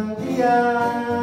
Santiago.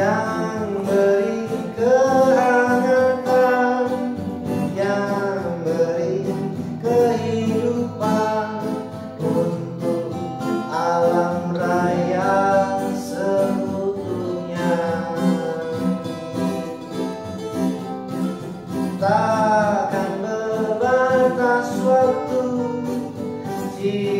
yang beri kehangatan yang beri kehidupan untuk alam raya seutuhnya takkan berbatas waktu jika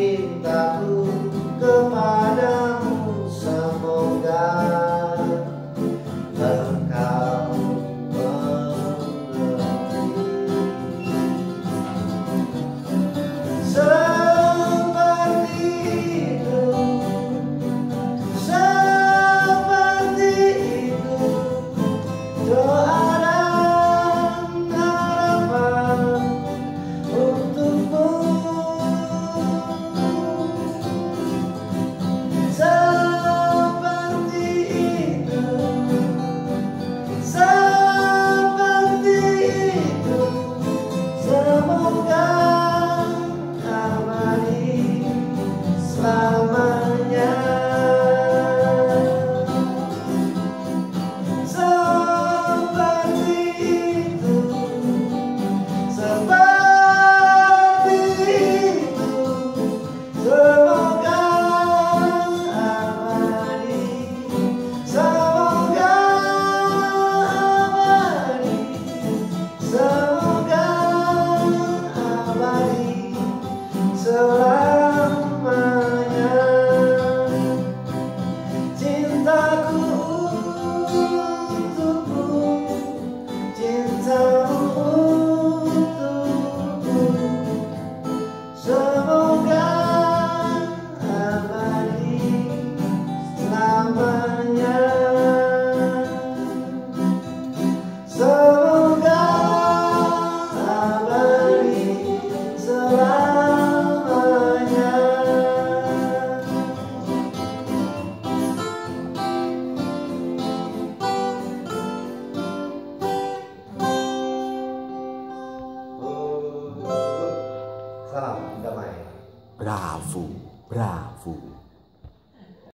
Brawo, brawo.